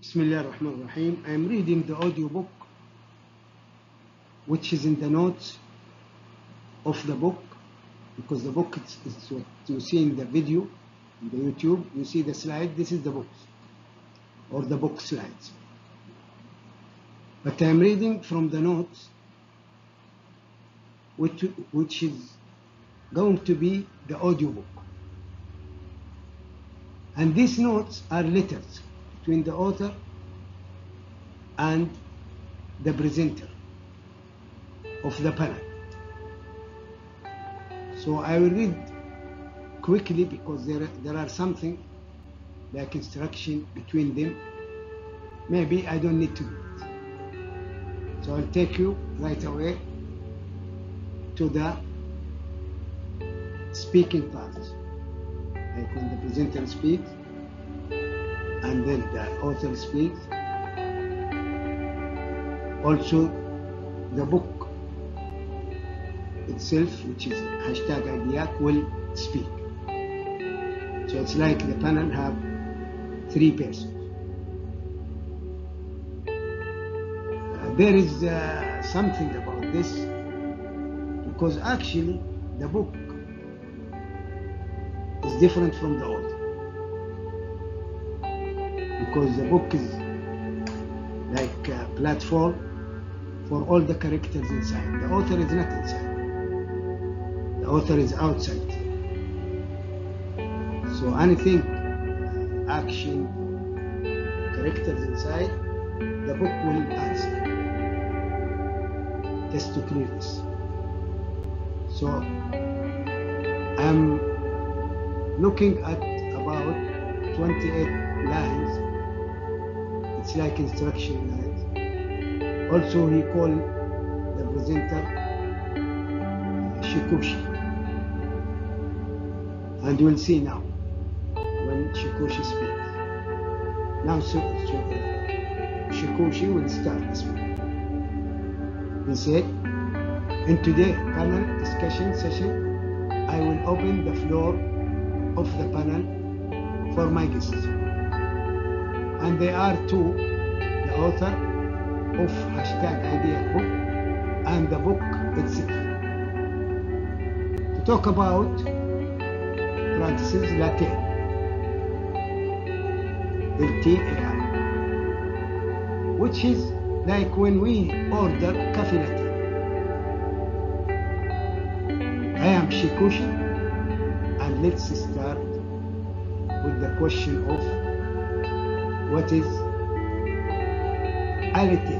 Bismillah ar-Rahman ar-Rahim. I am reading the audiobook which is in the notes of the book because the book is, is what you see in the video, in the YouTube, you see the slide, this is the book or the book slides. But I am reading from the notes which, which is going to be the audiobook. And these notes are letters between the author and the presenter of the panel. So I will read quickly because there, there are something like instruction between them. Maybe I don't need to. So I'll take you right away to the speaking part. Like when the presenter speaks and then the author speaks. Also the book itself, which is hashtag IDEAC, will speak. So it's like the panel have three persons. Uh, there is uh, something about this because actually the book is different from the author because the book is like a platform for all the characters inside. The author is not inside. The author is outside. So anything, uh, action, characters inside, the book will answer. Just to clear this. So I'm looking at about 28 lines. It's like instruction lines. Also, he called the presenter uh, Shikushi. And we'll see now when Shikushi speaks. Now, so, so, Shikushi will start speaking. He said, in today's panel discussion session, I will open the floor of the panel for my guests. And they are two, the author of hashtag idea book and the book itself. To talk about practices Latin, LTAI, which is like when we order coffee latte. I am Shikushi and let's start with the question of what is ality?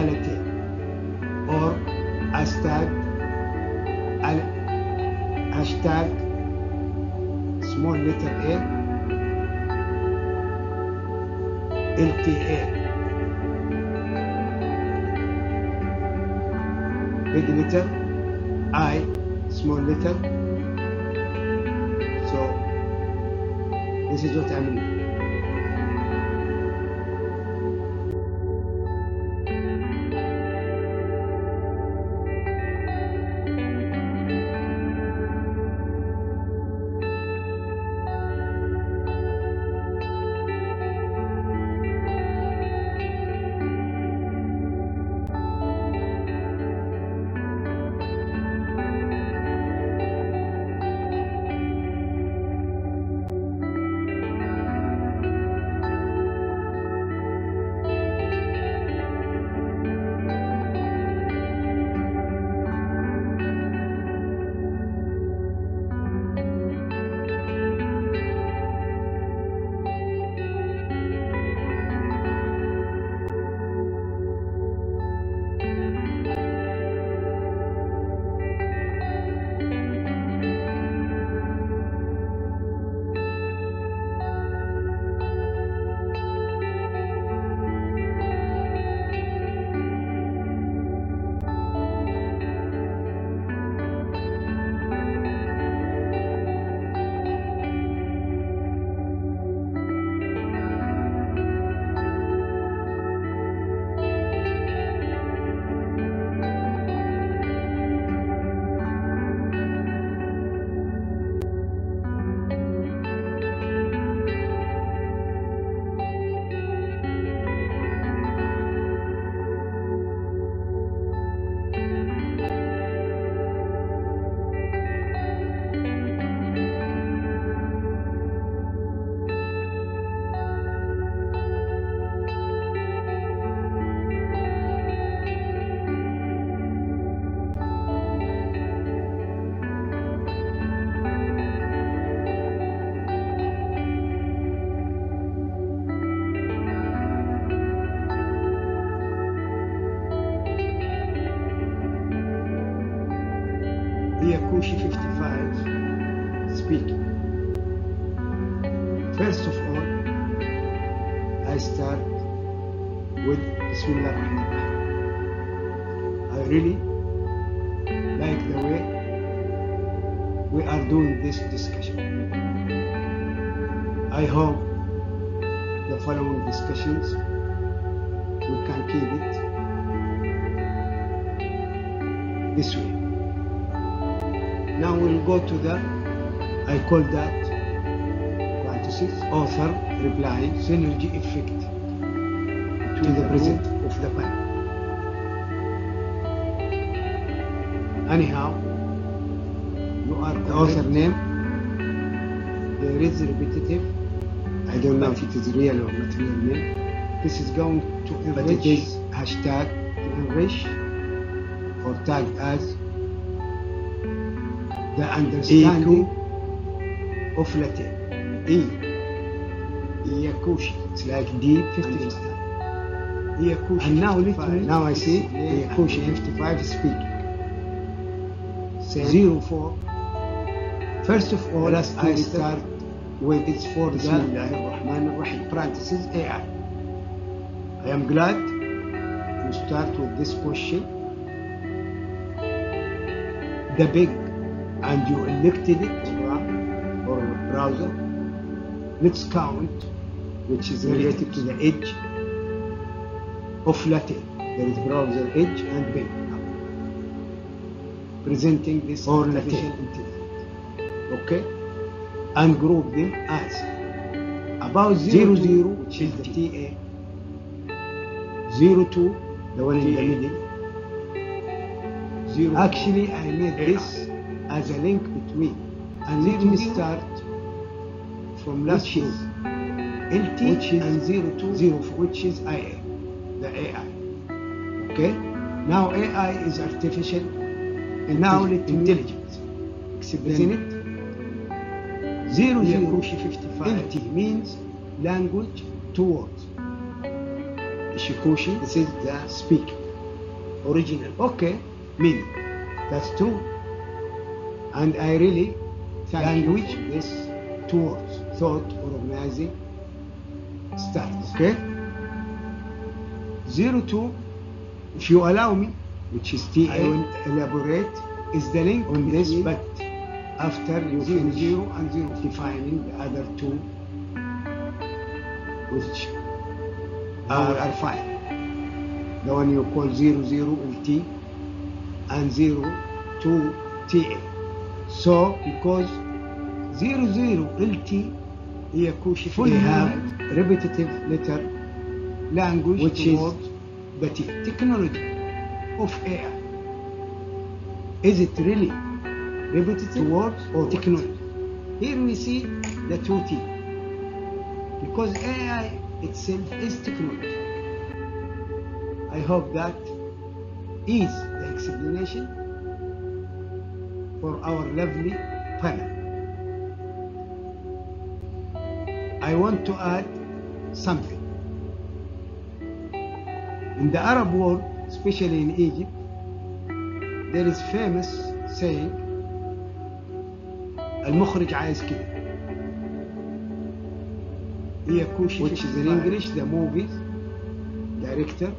Ality. Or hashtag al- hashtag small letter a LTA big letter I small letter this is 55 speaking. First of all, I start with Bismillah ar-Rahman. I really like the way we are doing this discussion. I hope the following discussions we can keep it this way. Now we'll go to the, I call that parenthesis, author reply synergy effect between the present of the panel. Anyhow, you are the author name. There is repetitive. I don't know if it is real or not real name. This is going to enrich. But it is hashtag to enrich or tag as the understanding of. E. Iyakushi. It's like D 55. Iyakushi. And now me, now I see Iyakushi 55 speaking. Zero four. First of all, I start with it's for the Rahman parentheses AI. I am glad you start with this question. The big and you elected it browser. Let's count, which is related to the edge of Latin. There is browser edge and big presenting this or intelligence. Okay? And group them as about 00, zero, which is the TA, 02, the one in the middle. Zero. Actually, I made this as a link between. And let me start from last which is LT which is and 02, which is IA, the AI. Okay? Now AI is artificial and now intelligence. Isn't it? Zero zero 55 LT means language to words. Ishikushi, this is the speak. Original. Okay, meaning. That's true. And I really thank language this two words. Thought, organizing, start. Okay? Zero two, if you allow me, which is TA, I will elaborate, is the link on this, but after you zero, zero and zero, defining the other two, which are, are fine. The one you call zero zero LT and zero two TA. So because Zero zero LT fully have repetitive letter language which is but technology of air is it really repetitive words or technology? Here we see the 2t because ai itself is technology. I hope that is the explanation for our lovely panel. I want to add something. In the Arab world, especially in Egypt, there is famous saying المخرج عايز كده هي كوشي which is in English the movies director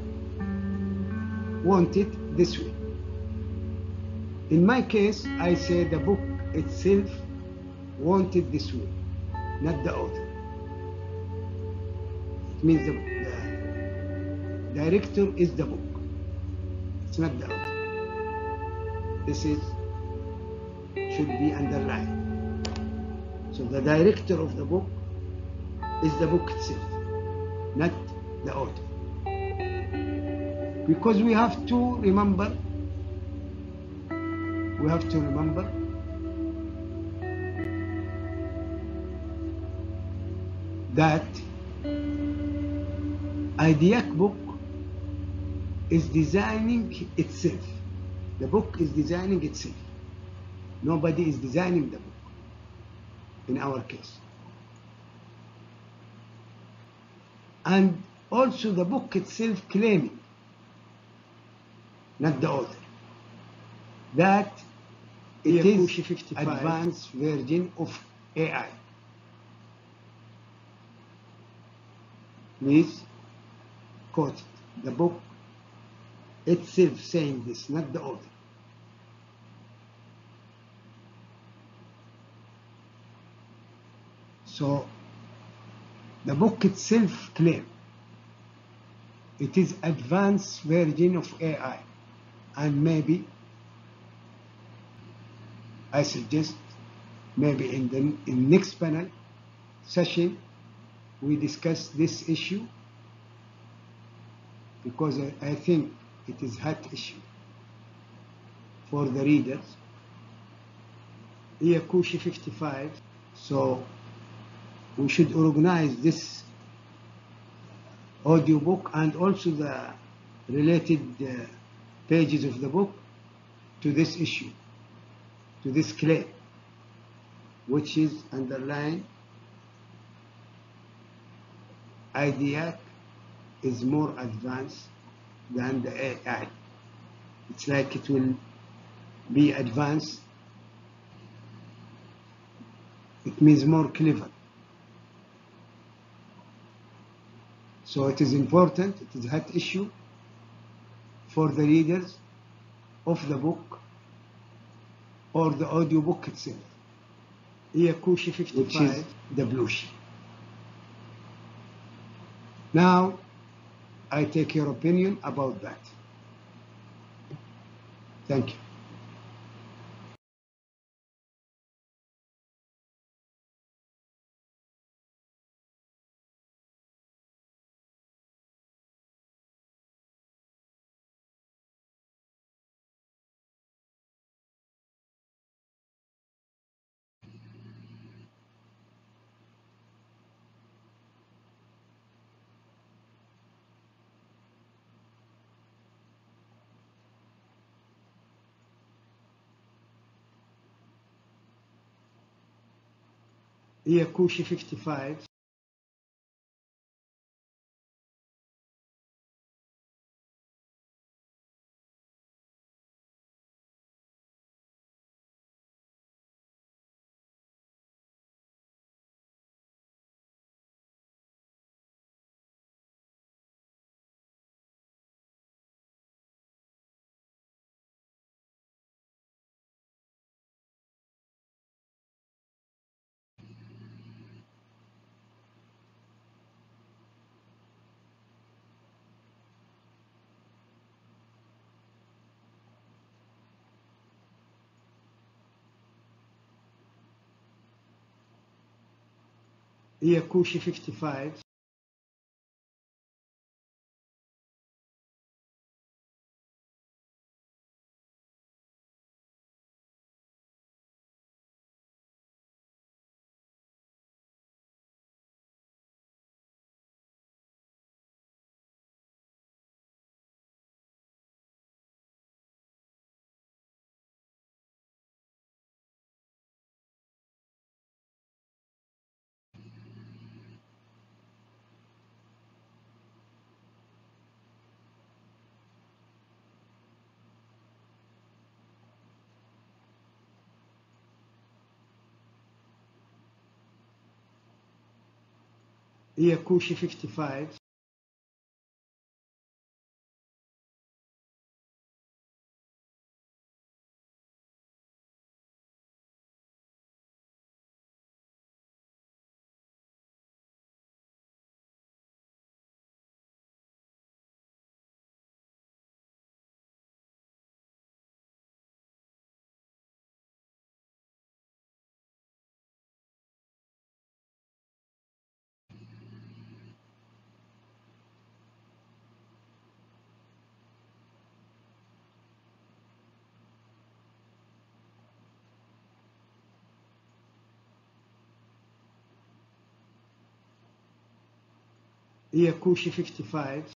want it this way in my case I say the book itself wanted this way not the author means the, the director is the book. It's not the author. This is should be underlined so the director of the book is the book itself, not the author. Because we have to remember, we have to remember that IDEAC book is designing itself. The book is designing itself. Nobody is designing the book in our case. And also the book itself claiming, not the author, that it is Yakushi advanced version of AI. Please quote the book itself saying this, not the author. So the book itself claim it is advanced version of AI and maybe I suggest maybe in the in next panel session we discuss this issue because I, I think it is hot issue for the readers. Here Kushi 55 so we should organize this audiobook and also the related uh, pages of the book to this issue, to this claim, which is underlined IDEAC is more advanced than the AI. It's like it will be advanced. It means more clever. So it is important, it is a hot issue for the readers of the book or the audiobook itself. Here Kushi 55, which is the Blushi. Now, I take your opinion about that. Thank you. Here Kushi 55, Iakushi 55 e a 55 here Kushi 55,